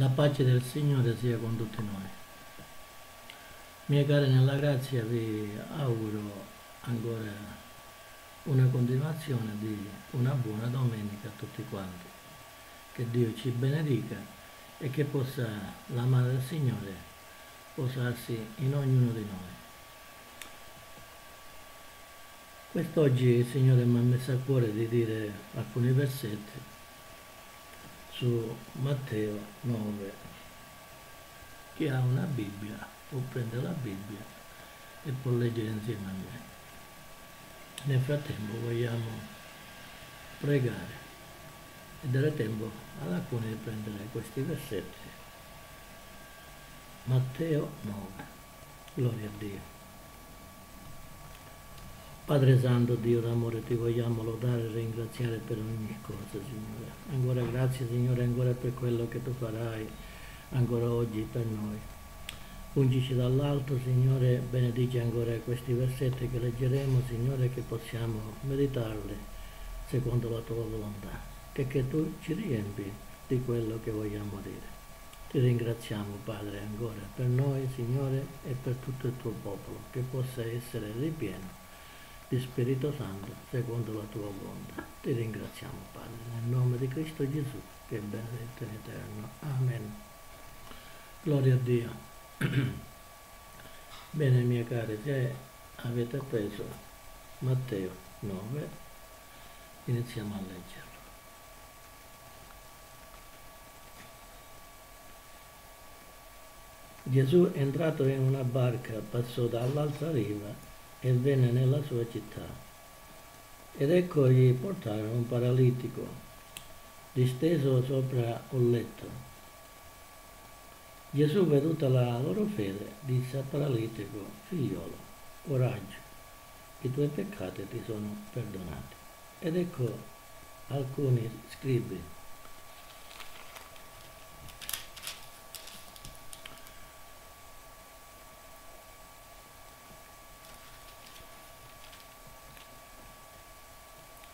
La pace del Signore sia con tutti noi. Miei cari nella grazia vi auguro ancora una continuazione di una buona domenica a tutti quanti. Che Dio ci benedica e che possa la mano del Signore posarsi in ognuno di noi. Quest'oggi il Signore mi ha messo a cuore di dire alcuni versetti su Matteo 9. Chi ha una Bibbia può prendere la Bibbia e può leggere insieme a me. Nel frattempo vogliamo pregare e dare tempo ad alcuni di prendere questi versetti. Matteo 9. Gloria a Dio. Padre Santo, Dio d'amore, ti vogliamo lodare e ringraziare per ogni cosa, Signore. Ancora grazie, Signore, ancora per quello che tu farai ancora oggi per noi. Ungici dall'alto, Signore, benedici ancora questi versetti che leggeremo, Signore, che possiamo meditarli secondo la tua volontà, che, che tu ci riempi di quello che vogliamo dire. Ti ringraziamo, Padre, ancora per noi, Signore, e per tutto il tuo popolo, che possa essere ripieno di Spirito Santo secondo la tua volontà. Ti ringraziamo Padre, nel nome di Cristo Gesù, che è benedetto in eterno. Amen. Gloria a Dio. Bene, miei cari, se avete preso Matteo 9, iniziamo a leggerlo. Gesù entrato in una barca passò dall'altra riva e venne nella sua città. Ed ecco gli portarono un paralitico, disteso sopra un letto. Gesù, veduta la loro fede, disse al paralitico, figliolo, coraggio, i tuoi peccati ti sono perdonati. Ed ecco alcuni scribi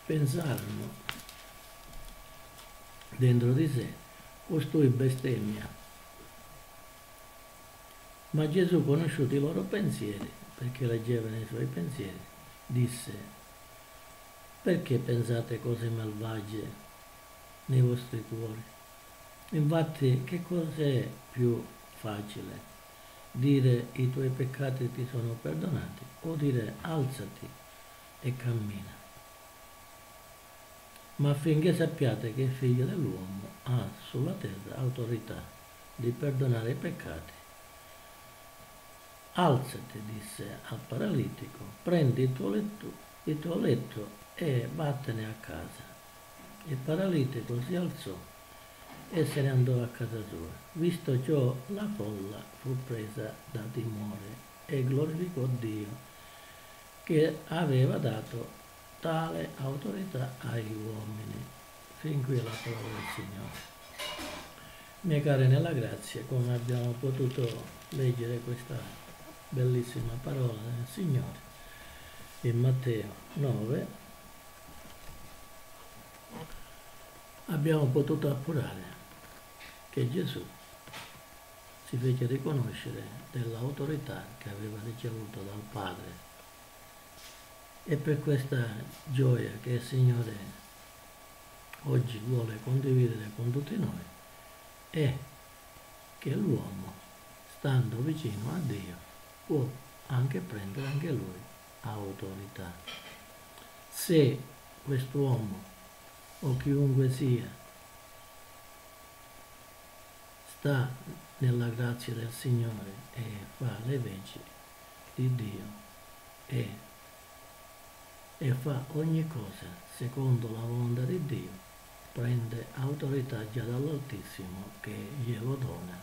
pensarono dentro di sé, costui bestemmia. Ma Gesù, conosciuti i loro pensieri, perché leggeva nei suoi pensieri, disse, perché pensate cose malvagie nei vostri cuori? Infatti, che cos'è più facile? Dire i tuoi peccati ti sono perdonati o dire alzati e cammina? Ma affinché sappiate che il figlio dell'uomo ha sulla terra autorità di perdonare i peccati. Alzati, disse al paralitico, prendi il tuo letto, il tuo letto e vattene a casa. Il paralitico si alzò e se ne andò a casa sua. Visto ciò, la folla fu presa da timore e glorificò Dio che aveva dato tale autorità ai uomini. Fin qui la parola del Signore. Miei cari nella grazia, come abbiamo potuto leggere questa bellissima parola del Signore in Matteo 9, abbiamo potuto appurare che Gesù si fece riconoscere dell'autorità che aveva ricevuto dal Padre e per questa gioia che il Signore oggi vuole condividere con tutti noi è che l'uomo, stando vicino a Dio, può anche prendere anche lui autorità. Se quest'uomo o chiunque sia sta nella grazia del Signore e fa le leggi di Dio e e fa ogni cosa secondo la volontà di Dio, prende autorità già dall'Altissimo che glielo dona,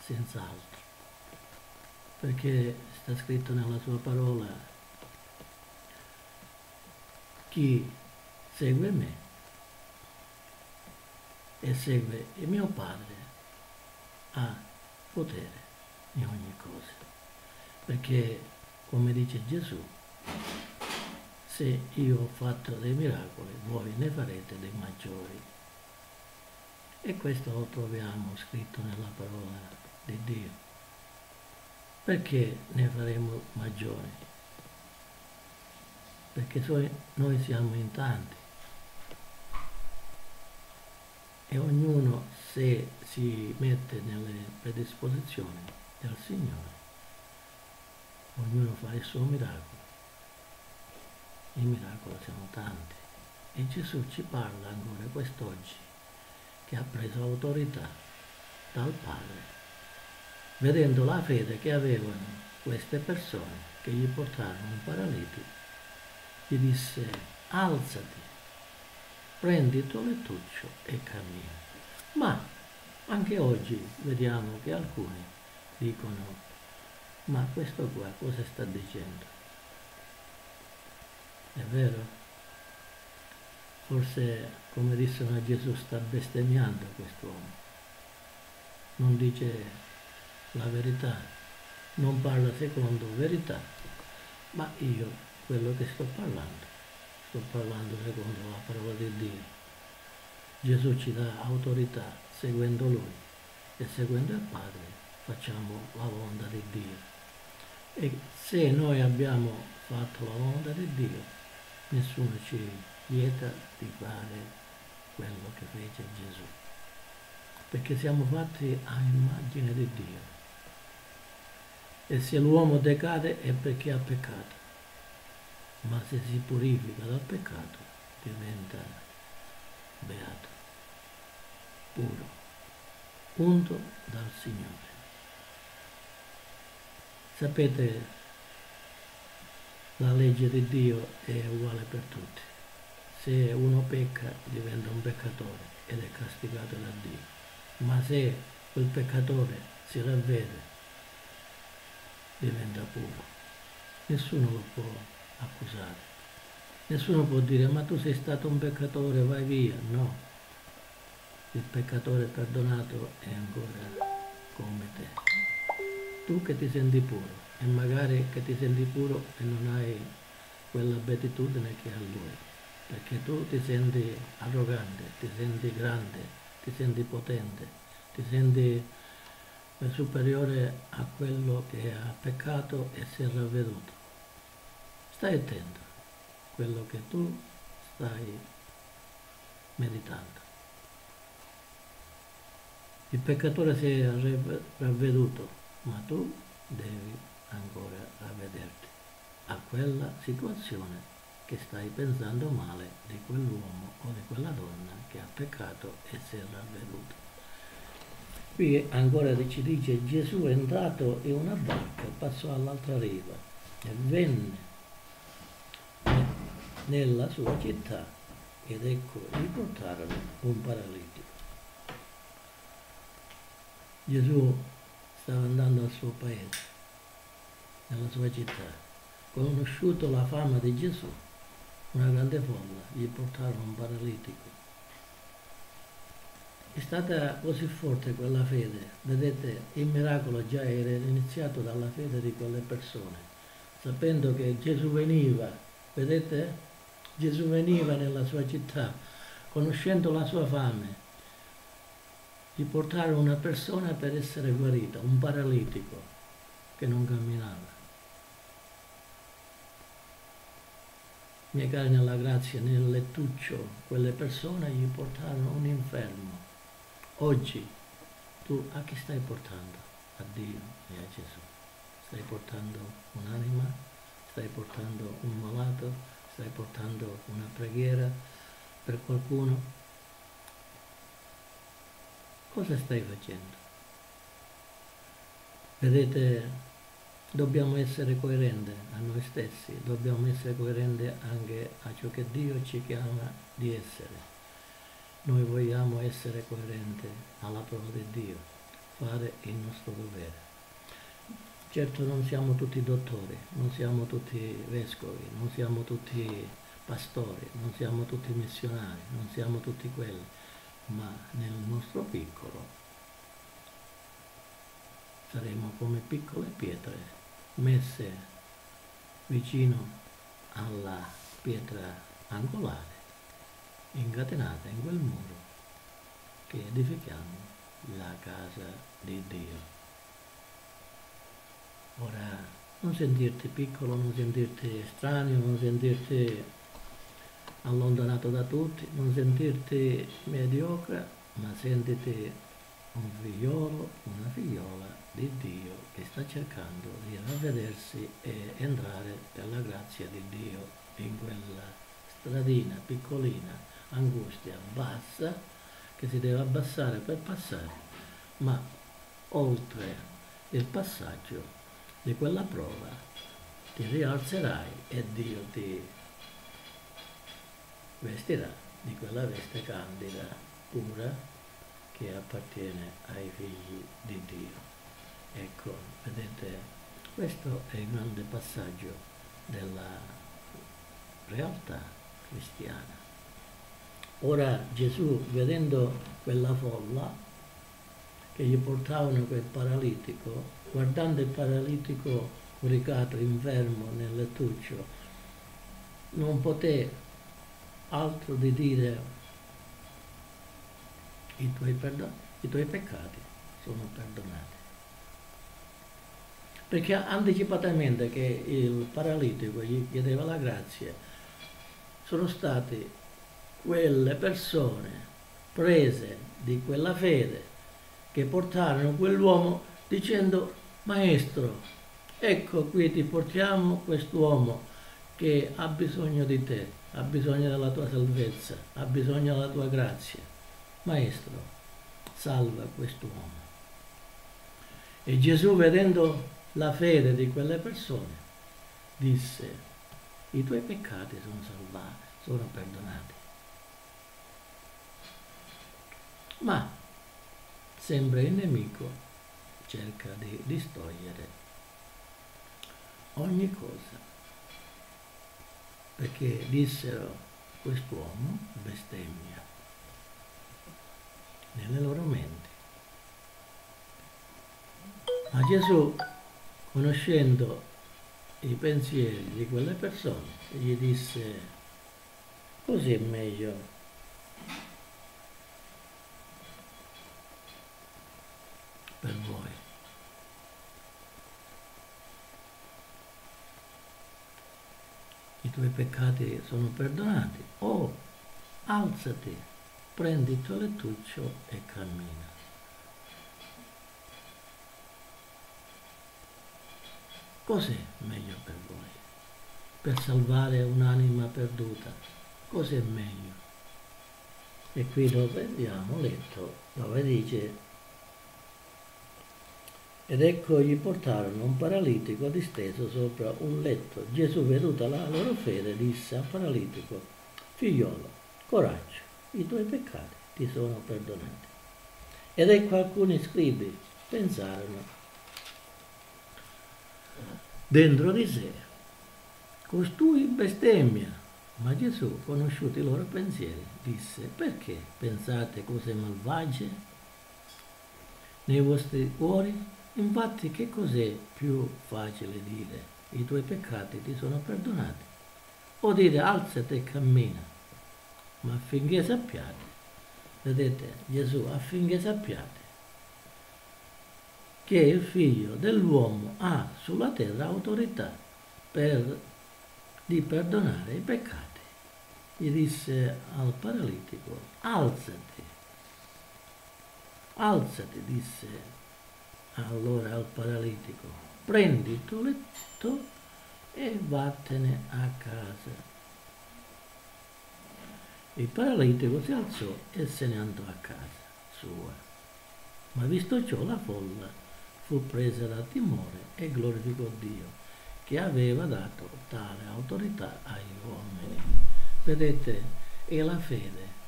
senz'altro. Perché sta scritto nella sua parola, chi segue me e segue il mio Padre ha potere in ogni cosa. Perché, come dice Gesù, se io ho fatto dei miracoli, voi ne farete dei maggiori. E questo lo troviamo scritto nella parola di Dio. Perché ne faremo maggiori? Perché noi siamo in tanti e ognuno se si mette nelle predisposizioni del Signore, ognuno fa il suo miracolo. Il miracolo siamo tanti. E Gesù ci parla ancora quest'oggi che ha preso autorità dal Padre, vedendo la fede che avevano queste persone che gli portarono un paralitico, gli disse alzati, prendi il tuo lettuccio e cammina. Ma anche oggi vediamo che alcuni dicono, ma questo qua cosa sta dicendo? È vero? Forse, come dissero a Gesù, sta bestemmiando quest'uomo. Non dice la verità, non parla secondo verità, ma io quello che sto parlando, sto parlando secondo la parola di Dio. Gesù ci dà autorità seguendo Lui e seguendo il Padre facciamo la volontà di Dio. E se noi abbiamo fatto la volontà di Dio, nessuno ci vieta di fare quello che fece Gesù. Perché siamo fatti a immagine di Dio. E se l'uomo decade è perché ha peccato. Ma se si purifica dal peccato diventa beato, puro, punto dal Signore. Sapete, la legge di Dio è uguale per tutti se uno pecca diventa un peccatore ed è castigato da Dio. Ma se quel peccatore si ravvede, diventa puro. Nessuno lo può accusare. Nessuno può dire ma tu sei stato un peccatore, vai via. No. Il peccatore perdonato è ancora come te. Tu che ti senti puro e magari che ti senti puro e non hai quella beatitudine che ha lui perché tu ti senti arrogante, ti senti grande, ti senti potente, ti senti superiore a quello che ha peccato e si è ravveduto. Stai attento a quello che tu stai meditando. Il peccatore si è ravveduto, ma tu devi ancora ravvederti a quella situazione che stai pensando male di quell'uomo o di quella donna che ha peccato e si è ravveduto. Qui ancora ci dice Gesù è entrato in una barca, passò all'altra riva e venne nella sua città ed ecco gli portarono un paralitico. Gesù stava andando al suo paese, nella sua città, conosciuto la fama di Gesù una grande folla, gli portarono un paralitico. È stata così forte quella fede, vedete, il miracolo già era iniziato dalla fede di quelle persone, sapendo che Gesù veniva, vedete? Gesù veniva nella sua città, conoscendo la sua fame, gli portarono una persona per essere guarita, un paralitico che non camminava. miei cari nella grazia, nel lettuccio, quelle persone gli portarono un infermo. Oggi tu a chi stai portando? A Dio e a Gesù. Stai portando un'anima, stai portando un malato, stai portando una preghiera per qualcuno. Cosa stai facendo? Vedete dobbiamo essere coerenti a noi stessi, dobbiamo essere coerenti anche a ciò che Dio ci chiama di essere. Noi vogliamo essere coerenti alla parola di Dio, fare il nostro dovere. Certo non siamo tutti dottori, non siamo tutti vescovi, non siamo tutti pastori, non siamo tutti missionari, non siamo tutti quelli, ma nel nostro piccolo saremo come piccole pietre messe vicino alla pietra angolare, incatenata in quel muro, che edifichiamo la casa di Dio. Ora, non sentirti piccolo, non sentirti estraneo, non sentirti allontanato da tutti, non sentirti mediocre, ma sentiti un figliolo, una figliola di Dio che sta cercando di ravvedersi e entrare nella grazia di Dio in quella stradina piccolina, angustia bassa, che si deve abbassare per passare, ma oltre il passaggio di quella prova ti rialzerai e Dio ti vestirà di quella veste candida, pura, che appartiene ai figli di Dio. Ecco, vedete, questo è il grande passaggio della realtà cristiana. Ora Gesù, vedendo quella folla che gli portavano quel paralitico, guardando il paralitico coricato, infermo nel lettuccio, non poté altro di dire i tuoi, i tuoi peccati sono perdonati. Perché anticipatamente che il paralitico gli chiedeva la grazia, sono state quelle persone prese di quella fede che portarono quell'uomo dicendo maestro ecco qui ti portiamo quest'uomo che ha bisogno di te ha bisogno della tua salvezza ha bisogno della tua grazia maestro salva quest'uomo e Gesù vedendo la fede di quelle persone disse i tuoi peccati sono salvati sono perdonati ma sempre il nemico cerca di distogliere ogni cosa. Perché dissero quest'uomo bestemmia nelle loro menti. Ma Gesù, conoscendo i pensieri di quelle persone, gli disse, così è meglio per voi. i tuoi peccati sono perdonati, o alzati, prendi il tuo lettuccio e cammina. Cos'è meglio per voi? Per salvare un'anima perduta, cos'è meglio? E qui dove abbiamo letto, dove dice ed ecco gli portarono un paralitico disteso sopra un letto. Gesù, veduta la loro fede, disse al paralitico, figliolo, coraggio, i tuoi peccati ti sono perdonati. Ed ecco alcuni scribi pensarono dentro di sé, costui bestemmia. Ma Gesù, conosciuti i loro pensieri, disse, perché pensate cose malvagie nei vostri cuori? Infatti che cos'è più facile dire? I tuoi peccati ti sono perdonati. O dire alzati e cammina. Ma affinché sappiate, vedete Gesù, affinché sappiate che il figlio dell'uomo ha sulla terra autorità per, di perdonare i peccati. Gli disse al paralitico, alzati, alzati, disse allora al paralitico, prendi il tuo letto e vattene a casa. Il paralitico si alzò e se ne andò a casa sua. Ma visto ciò la folla fu presa da timore e glorificò Dio che aveva dato tale autorità agli uomini. Vedete, è la fede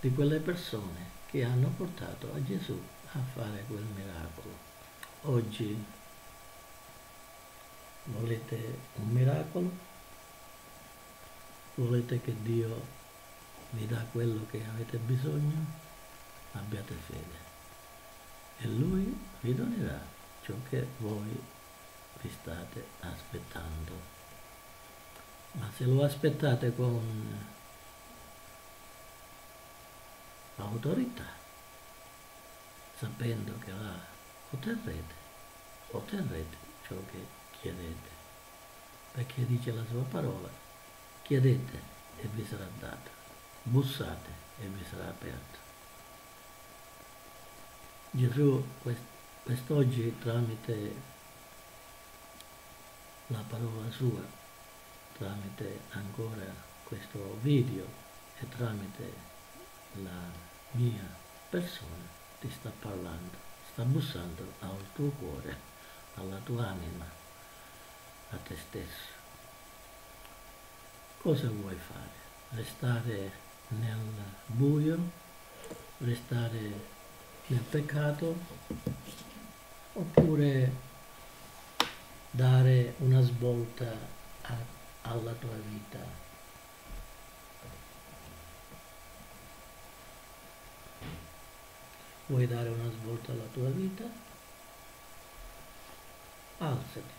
di quelle persone che hanno portato a Gesù a fare quel miracolo. Oggi volete un miracolo? Volete che Dio vi dà quello che avete bisogno? Abbiate fede e Lui vi donerà ciò che voi vi state aspettando. Ma se lo aspettate con autorità, sapendo che là otterrete, otterrete ciò che chiedete, perché dice la sua parola, chiedete e vi sarà dato, bussate e vi sarà aperto. Gesù quest'oggi tramite la parola sua, tramite ancora questo video e tramite la mia persona ti sta parlando, sta bussando al tuo cuore, alla tua anima, a te stesso. Cosa vuoi fare? Restare nel buio? Restare nel peccato? Oppure dare una svolta a, alla tua vita? Vuoi dare una svolta alla tua vita? Alzati.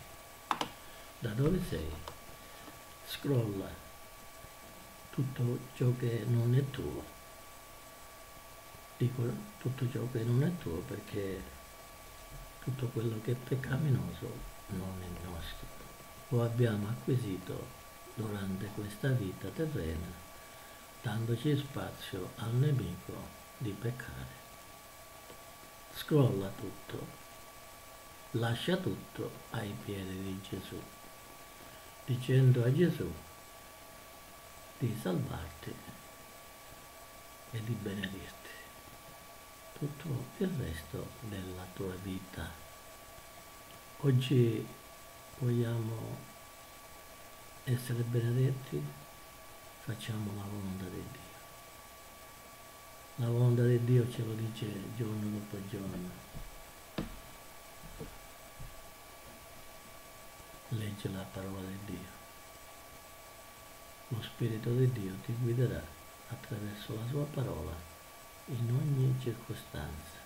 Da dove sei? Scrolla tutto ciò che non è tuo. Dico tutto ciò che non è tuo perché tutto quello che è peccaminoso non è nostro. Lo abbiamo acquisito durante questa vita terrena, dandoci spazio al nemico di peccare scrolla tutto, lascia tutto ai piedi di Gesù, dicendo a Gesù di salvarti e di benedirti tutto il resto della tua vita. Oggi vogliamo essere benedetti, facciamo la volontà di Dio. La volontà di Dio ce lo dice giorno dopo giorno. Legge la parola di Dio. Lo Spirito di Dio ti guiderà attraverso la sua parola in ogni circostanza.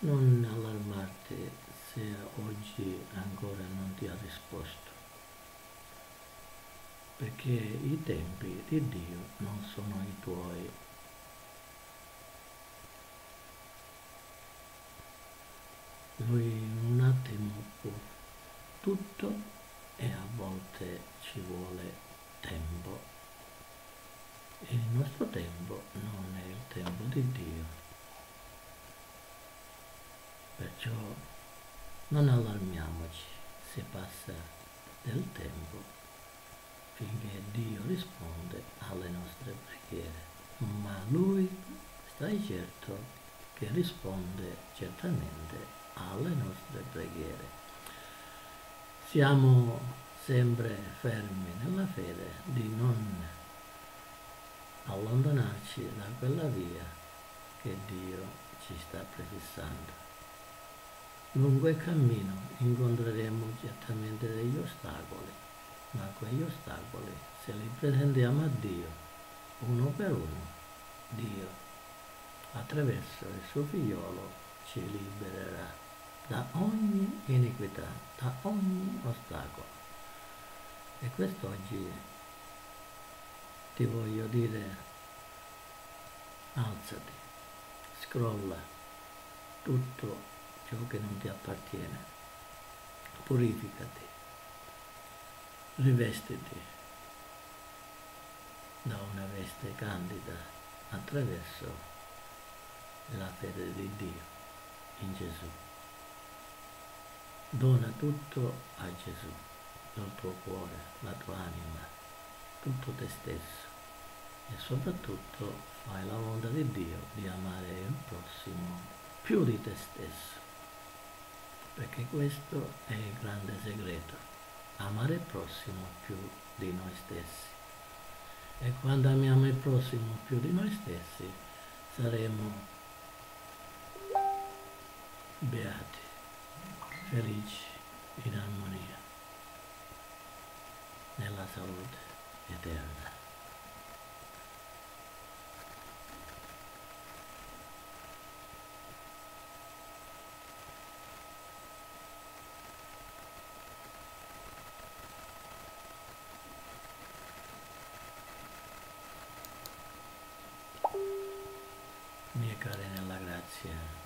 Non allarmarti se oggi ancora non ti ha risposto, perché i tempi di Dio non sono i tuoi lui in un attimo può tutto e a volte ci vuole tempo. E il nostro tempo non è il tempo di Dio. Perciò non allarmiamoci se passa del tempo finché Dio risponde alle nostre preghiere. Ma Lui, stai certo, che risponde certamente alle nostre preghiere. Siamo sempre fermi nella fede di non allontanarci da quella via che Dio ci sta prefissando. Lungo il cammino incontreremo certamente degli ostacoli, ma quegli ostacoli, se li presentiamo a Dio, uno per uno, Dio, attraverso il suo figliolo, ci libererà da ogni iniquità, da ogni ostacolo. E quest'oggi ti voglio dire, alzati, scrolla tutto ciò che non ti appartiene, purificati, rivestiti da una veste candida attraverso la fede di Dio in Gesù. Dona tutto a Gesù, il tuo cuore, la tua anima, tutto te stesso. E soprattutto fai la volontà di Dio di amare il prossimo più di te stesso, perché questo è il grande segreto, amare il prossimo più di noi stessi. E quando amiamo il prossimo più di noi stessi saremo beati felici, in armonia, nella salute eterna. Mie care nella grazia,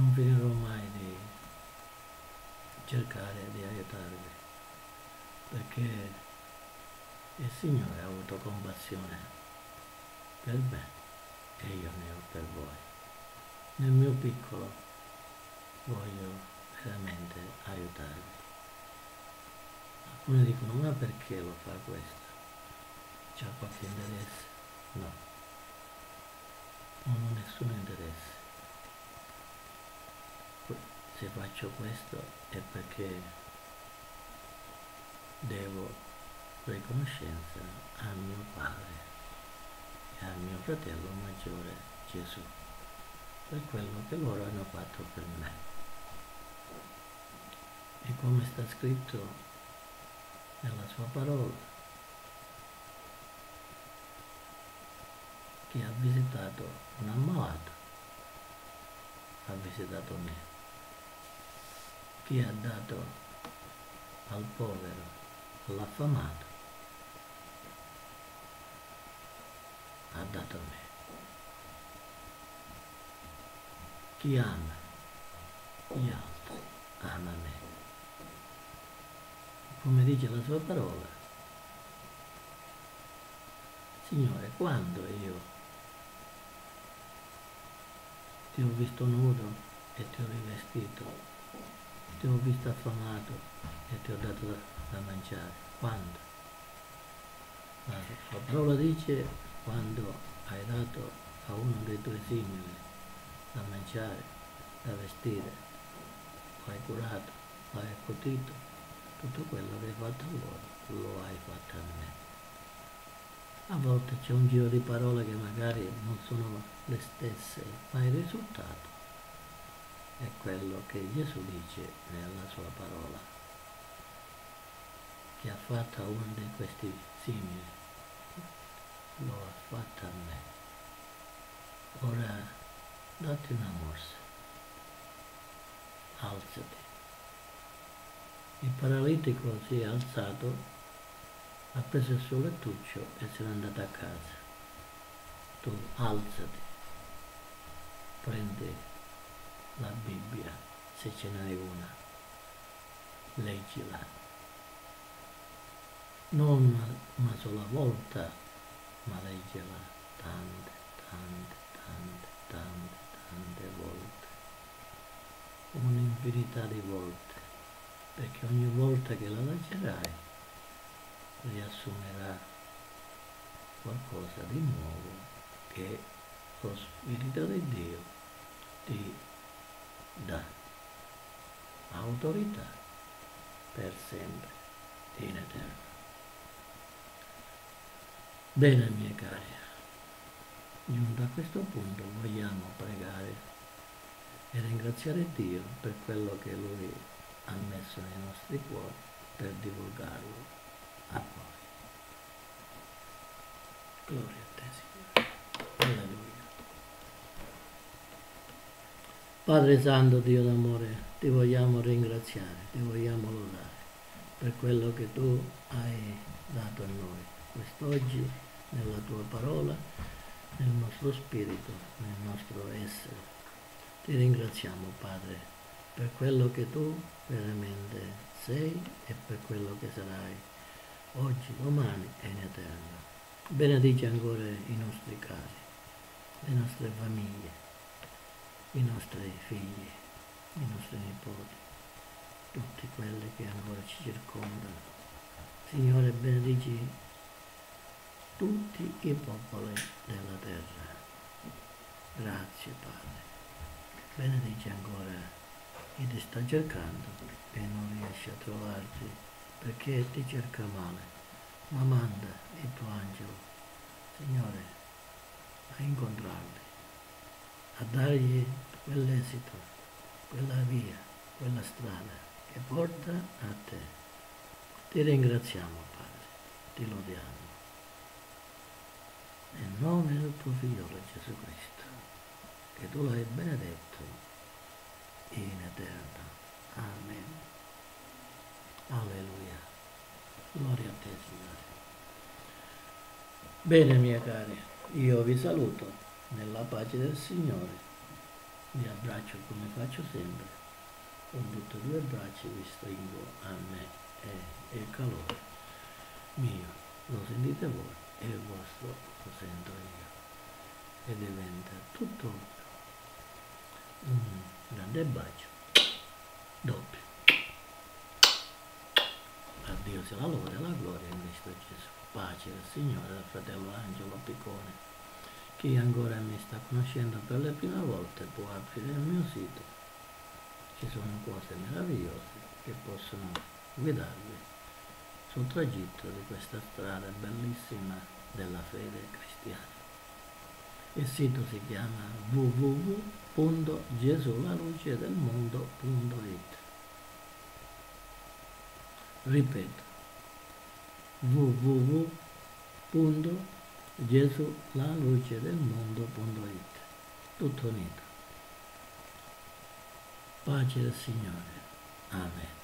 non finirò mai di cercare di aiutarvi perché il Signore ha avuto compassione per me e io ne ho per voi. Nel mio piccolo voglio veramente aiutarvi. Alcuni dicono ma perché lo fa questo? C'ha qualche interesse? No, non ho nessun interesse. Se faccio questo è perché devo riconoscenza a mio padre e al mio fratello maggiore Gesù per quello che loro hanno fatto per me. E come sta scritto nella sua parola, chi ha visitato un ammalato ha visitato me. Chi ha dato al povero, all'affamato, ha dato a me. Chi ama gli altri ama me. Come dice la sua parola, Signore, quando io ti ho visto nudo e ti ho rivestito, ti ho visto affamato e ti ho dato da, da mangiare. Quando? La, la parola dice quando hai dato a uno dei tuoi simili da mangiare, da vestire, lo hai curato, l'hai accudito, tutto quello che hai fatto a loro lo hai fatto a me. A volte c'è un giro di parole che magari non sono le stesse, ma il risultato è quello che Gesù dice nella sua parola, che ha fatto a uno di questi simili, lo ha fatto a me. Ora datti una morsa, alzati. Il paralitico si è alzato ha preso il suo lettuccio e se n'è andato a casa. Tu alzati, prendi la Bibbia, se ce n'hai una, leggila. Non una sola volta, ma leggila tante, tante, tante, tante, tante volte. Un'infinità di volte, perché ogni volta che la leggerai riassumerà qualcosa di nuovo che lo Spirito di Dio ti dà autorità per sempre in eterno. Bene, miei cari, giunto a questo punto vogliamo pregare e ringraziare Dio per quello che Lui ha messo nei nostri cuori per divulgarlo a voi. Gloria a te, Signore. Alleluia. Padre Santo, Dio d'amore, ti vogliamo ringraziare, ti vogliamo lodare per quello che tu hai dato a noi quest'oggi nella tua parola, nel nostro spirito, nel nostro essere. Ti ringraziamo, Padre, per quello che tu veramente sei e per quello che sarai oggi, domani e in eterno. Benedice ancora i nostri cari, le nostre famiglie, i nostri figli, i nostri nipoti, tutti quelli che ancora ci circondano. Signore, benedici tutti i popoli della terra. Grazie Padre. Benedici ancora chi ti sta cercando e non riesce a trovarti perché ti cerca male, ma manda il tuo angelo, Signore, a incontrarli, a dargli quell'esito, quella via, quella strada che porta a te. Ti ringraziamo, Padre, ti lodiamo. Nel nome del tuo figliolo Gesù Cristo, che tu l'hai benedetto in eterno. Amen. Alleluia. Gloria a te, Signore. Bene, miei cari, io vi saluto nella pace del Signore vi abbraccio come faccio sempre, tutte e due braccia vi stringo a me e il calore mio lo sentite voi e il vostro lo sento io e diventa tutto un grande bacio doppio. A Dio sia la lode e la gloria in Cristo Gesù. Pace del Signore, del fratello Angelo Piccone. Chi ancora mi sta conoscendo per le prime volte può aprire il mio sito. Ci sono cose meravigliose che possono guidarvi sul tragitto di questa strada bellissima della fede cristiana. Il sito si chiama www.gesulalucedelmondo.it Ripeto, www.gesulalucedelmondo.it Tutto unito. Pace del Signore. Amen.